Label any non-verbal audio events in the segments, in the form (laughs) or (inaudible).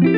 Good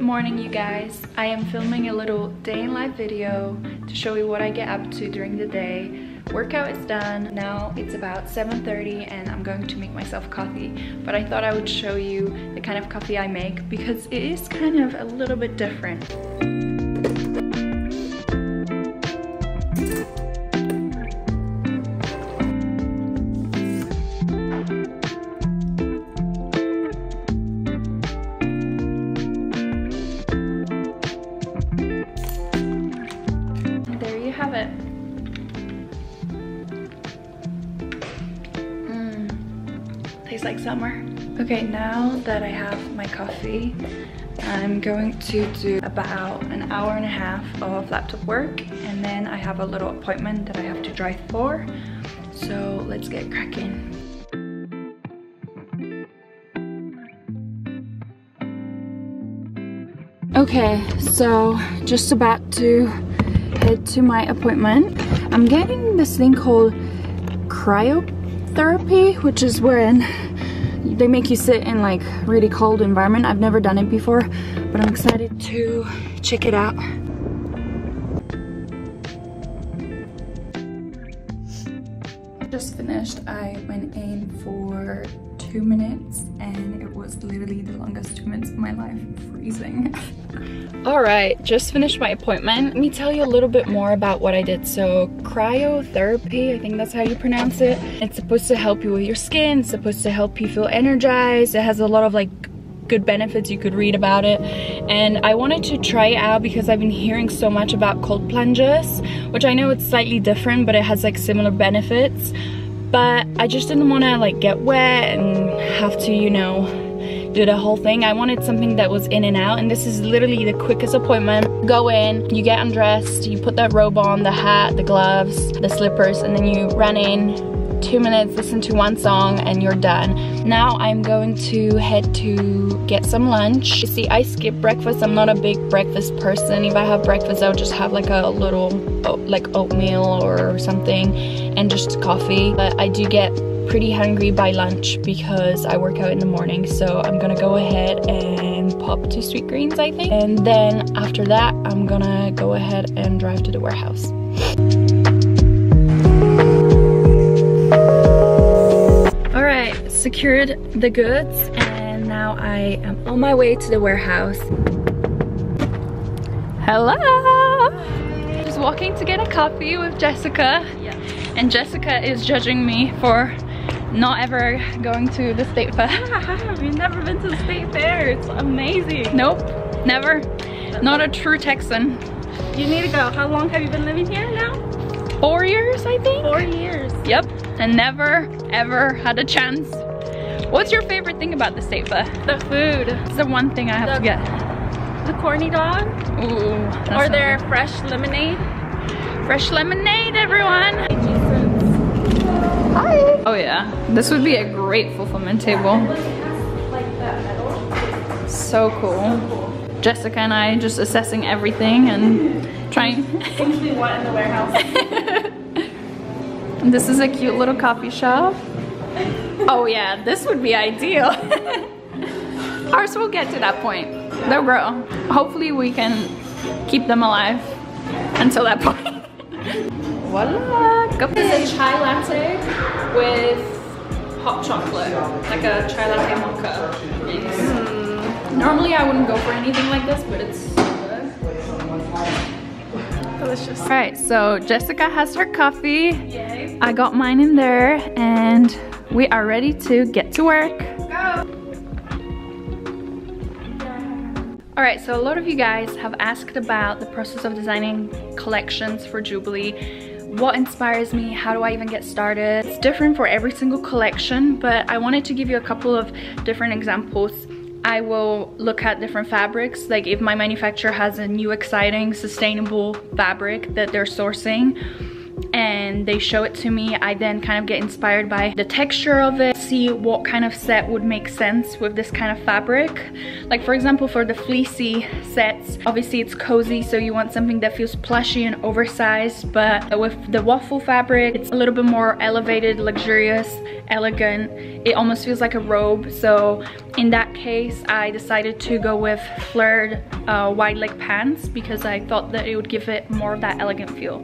morning you guys. I am filming a little day in life video to show you what I get up to during the day. Workout is done. Now it's about 7.30 and I'm going to make myself coffee. But I thought I would show you the kind of coffee I make because it is kind of a little bit different. Like summer. Okay, now that I have my coffee, I'm going to do about an hour and a half of laptop work and then I have a little appointment that I have to drive for. So let's get cracking. Okay, so just about to head to my appointment. I'm getting this thing called cryotherapy, which is when they make you sit in like really cold environment. I've never done it before, but I'm excited to check it out. Just finished. I went in for two minutes and it was literally the longest two minutes of my life freezing. (laughs) All right, just finished my appointment. Let me tell you a little bit more about what I did. So cryotherapy, I think that's how you pronounce it. It's supposed to help you with your skin. It's supposed to help you feel energized. It has a lot of like good benefits you could read about it and I wanted to try it out because I've been hearing so much about cold plunges which I know it's slightly different but it has like similar benefits but I just didn't want to like get wet and have to you know do the whole thing I wanted something that was in and out and this is literally the quickest appointment go in you get undressed you put that robe on the hat the gloves the slippers and then you run in two minutes, listen to one song, and you're done. Now I'm going to head to get some lunch. You see, I skip breakfast. I'm not a big breakfast person. If I have breakfast, I'll just have like a little, like oatmeal or something, and just coffee. But I do get pretty hungry by lunch because I work out in the morning. So I'm gonna go ahead and pop to Sweetgreens I think. And then after that, I'm gonna go ahead and drive to the warehouse. Alright, secured the goods and now I am on my way to the warehouse. Hello! Just walking to get a coffee with Jessica. Yeah. And Jessica is judging me for not ever going to the state fair. (laughs) You've never been to the state fair. It's amazing. Nope, never. Not a true Texan. You need to go. How long have you been living here now? Four years, I think? Four years. Yep, and never ever had a chance. What's your favorite thing about the state fair? The food. It's the one thing I have The- to get. The corny dog. Ooh, or their fresh lemonade. fresh lemonade, everyone. Oh yeah, this would be a great fulfillment table. So cool. Jessica and I just assessing everything and trying. In the warehouse? this is a cute little coffee shop. Oh yeah, this would be ideal. (laughs) Ours will get to that point. They'll grow. Hopefully we can keep them alive until that point. Voila! Cup is a chai latte with hot chocolate, like a chai latte mocha. Mm, Normally I wouldn't go for anything like this, but it's so. Delicious. All right, so Jessica has her coffee. Yay. I got mine in there and we are ready to get to work. Go. All right, so a lot of you guys have asked about the process of designing collections for Jubilee. What inspires me? How do I even get started? It's different for every single collection, but I wanted to give you a couple of different examples. I will look at different fabrics, like if my manufacturer has a new exciting sustainable fabric that they're sourcing, and they show it to me, I then kind of get inspired by the texture of it, see what kind of set would make sense with this kind of fabric. Like for example, for the fleecy sets, obviously it's cozy, so you want something that feels plushy and oversized, but with the waffle fabric, it's a little bit more elevated, luxurious, elegant. It almost feels like a robe. So in that case, I decided to go with flared uh, wide leg pants because I thought that it would give it more of that elegant feel.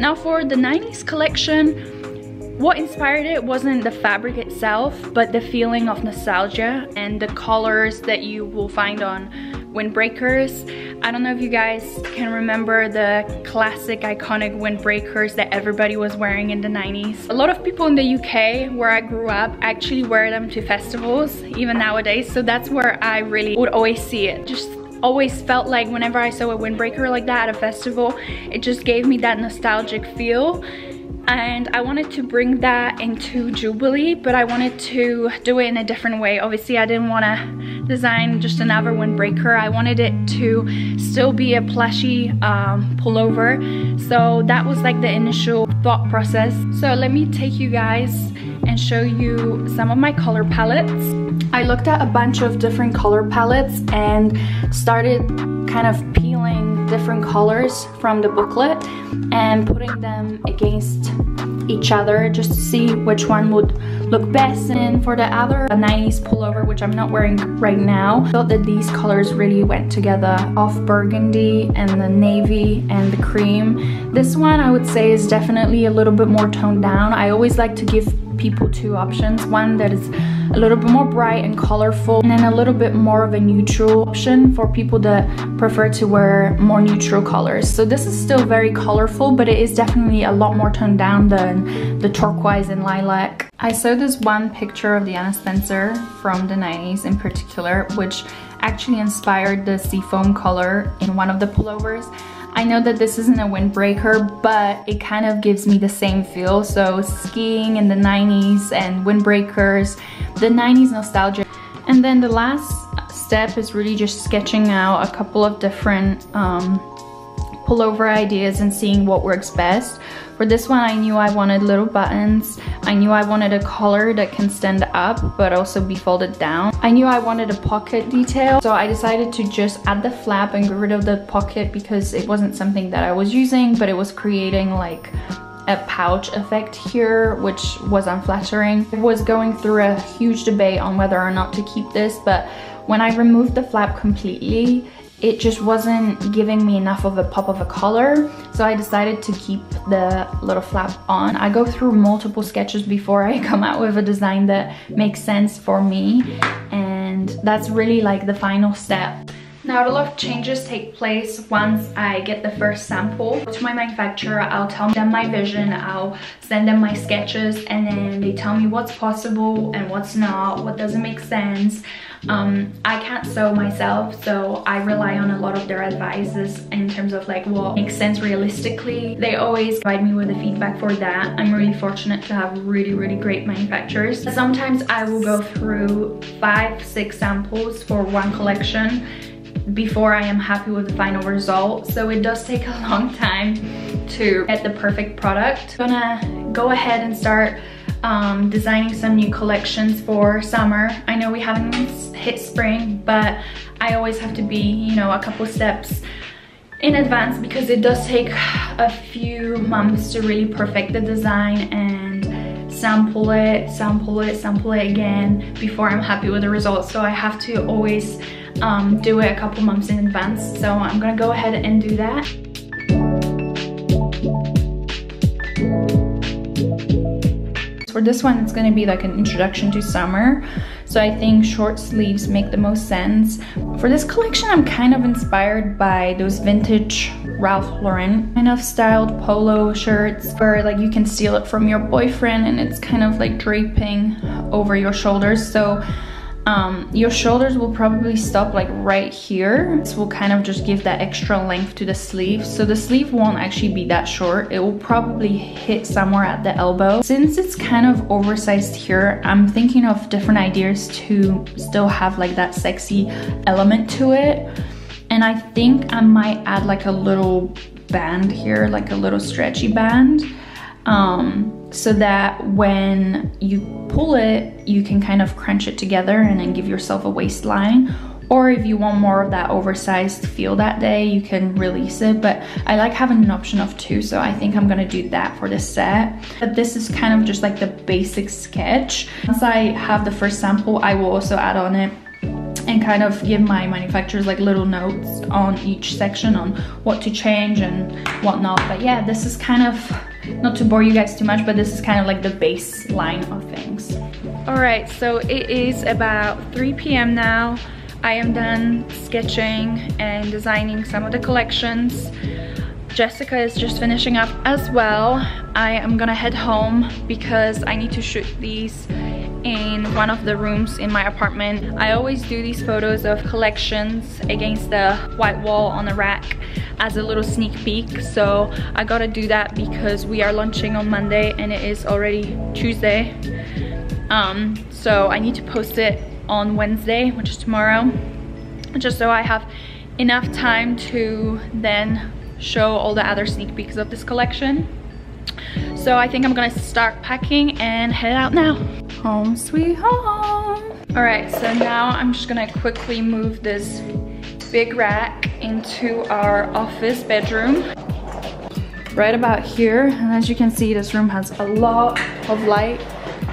Now for the 90s collection, what inspired it wasn't the fabric itself, but the feeling of nostalgia and the colors that you will find on windbreakers. I don't know if you guys can remember the classic iconic windbreakers that everybody was wearing in the 90s. A lot of people in the UK where I grew up actually wear them to festivals even nowadays so that's where I really would always see it. Just always felt like whenever I saw a windbreaker like that at a festival it just gave me that nostalgic feel and I wanted to bring that into Jubilee, but I wanted to do it in a different way. Obviously, I didn't want to design just another windbreaker. I wanted it to still be a plushy um, pullover. So that was like the initial thought process. So let me take you guys and show you some of my color palettes. I looked at a bunch of different color palettes and started kind of peeling different colors from the booklet and putting them against each other just to see which one would look best. And for the other 90s pullover which I'm not wearing right now. I thought that these colors really went together off burgundy and the navy and the cream. This one I would say is definitely a little bit more toned down. I always like to give people two options one that is a little bit more bright and colorful and then a little bit more of a neutral option for people that prefer to wear more neutral colors. So this is still very colorful but it is definitely a lot more toned down than the turquoise and lilac. I saw this one picture of Diana Spencer from the 90s in particular which actually inspired the seafoam color in one of the pullovers. I know that this isn't a windbreaker, but it kind of gives me the same feel. So skiing in the 90s and windbreakers, the 90s nostalgia. And then the last step is really just sketching out a couple of different um, pullover ideas and seeing what works best. For this one, I knew I wanted little buttons. I knew I wanted a collar that can stand up, but also be folded down. I knew I wanted a pocket detail, so I decided to just add the flap and get rid of the pocket because it wasn't something that I was using, but it was creating like a pouch effect here, which was unflattering. I was going through a huge debate on whether or not to keep this, but when I removed the flap completely, it just wasn't giving me enough of a pop of a color so I decided to keep the little flap on. I go through multiple sketches before I (laughs) come out with a design that makes sense for me and that's really like the final step. Now a lot of changes take place once I get the first sample to my manufacturer. I'll tell them my vision, I'll send them my sketches and then they tell me what's possible and what's not, what doesn't make sense. Um, I can't sew myself, so I rely on a lot of their advices in terms of like what makes sense realistically. They always provide me with the feedback for that. I'm really fortunate to have really, really great manufacturers. Sometimes I will go through five, six samples for one collection before I am happy with the final result. So it does take a long time to get the perfect product. I'm gonna go ahead and start um, designing some new collections for summer. I know we haven't hit spring, but I always have to be, you know, a couple steps in advance because it does take a few months to really perfect the design and sample it, sample it, sample it again before I'm happy with the results. So I have to always um, do it a couple months in advance. So I'm gonna go ahead and do that. For this one, it's gonna be like an introduction to summer. So I think short sleeves make the most sense. For this collection, I'm kind of inspired by those vintage Ralph Lauren kind of styled polo shirts where like you can steal it from your boyfriend and it's kind of like draping over your shoulders. So um, your shoulders will probably stop like right here. This will kind of just give that extra length to the sleeve. So the sleeve won't actually be that short. It will probably hit somewhere at the elbow. Since it's kind of oversized here, I'm thinking of different ideas to still have like that sexy element to it. And I think I might add like a little band here, like a little stretchy band. um, so that when you pull it, you can kind of crunch it together and then give yourself a waistline. Or if you want more of that oversized feel that day, you can release it. But I like having an option of two, so I think I'm gonna do that for this set. But this is kind of just like the basic sketch. Once I have the first sample, I will also add on it and kind of give my manufacturers like little notes on each section on what to change and whatnot. But yeah, this is kind of, not to bore you guys too much, but this is kind of like the baseline of things. All right, so it is about 3 p.m. now. I am done sketching and designing some of the collections. Jessica is just finishing up as well. I am gonna head home because I need to shoot these in one of the rooms in my apartment. I always do these photos of collections against the white wall on the rack as a little sneak peek. So I gotta do that because we are launching on Monday and it is already Tuesday. Um, so I need to post it on Wednesday, which is tomorrow, just so I have enough time to then show all the other sneak peeks of this collection. So I think I'm gonna start packing and head out now. Home sweet home. All right, so now I'm just gonna quickly move this big rack into our office bedroom. Right about here, and as you can see, this room has a lot of light.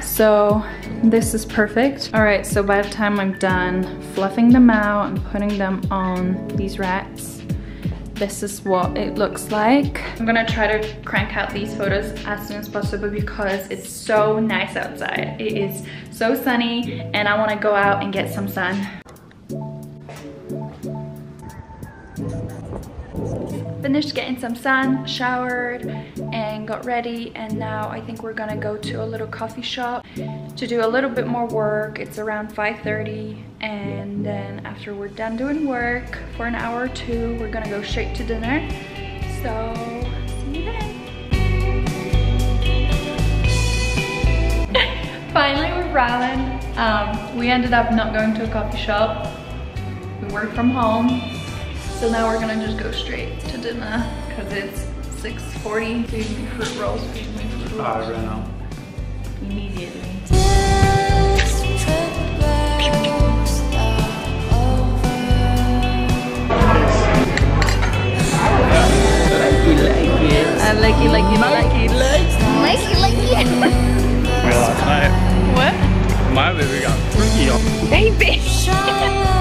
So this is perfect. All right, so by the time I'm done fluffing them out and putting them on these racks, this is what it looks like. I'm gonna try to crank out these photos as soon as possible because it's so nice outside. It is so sunny and I wanna go out and get some sun. Finished getting some sun, showered, and got ready. And now I think we're gonna go to a little coffee shop to do a little bit more work. It's around 5.30. And then after we're done doing work for an hour or two, we're gonna go straight to dinner. So, see you then. (laughs) Finally with Rylan, um, we ended up not going to a coffee shop. We work from home so now we're gonna just go straight dinner because it's 6.40. Feed me fruit rolls, feed me fruit rolls. I ran out. Immediately. you. What? My baby got freaky. Baby. (laughs)